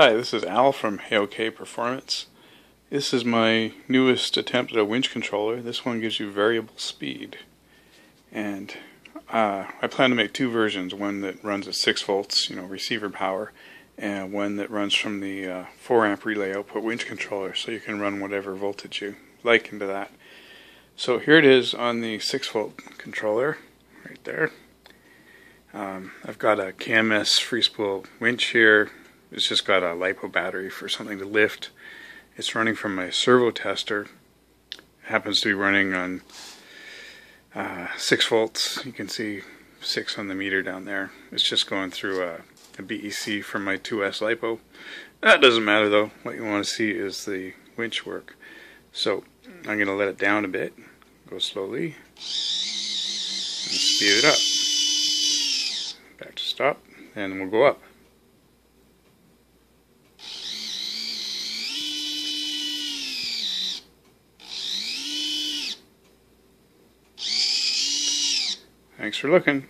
Hi, this is Al from HeyOK Performance. This is my newest attempt at a winch controller. This one gives you variable speed. And uh, I plan to make two versions, one that runs at 6 volts, you know, receiver power, and one that runs from the uh, 4 amp relay output winch controller, so you can run whatever voltage you like into that. So here it is on the 6 volt controller, right there. Um, I've got a KMS free spool winch here, it's just got a LiPo battery for something to lift. It's running from my servo tester. It happens to be running on uh, 6 volts. You can see 6 on the meter down there. It's just going through a, a BEC from my 2S LiPo. That doesn't matter though. What you want to see is the winch work. So I'm going to let it down a bit. Go slowly. And speed it up. Back to stop. And we'll go up. Thanks for looking.